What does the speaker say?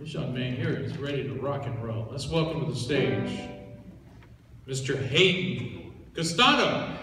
This young man here is ready to rock and roll. Let's welcome to the stage Mr. Hayden Castano.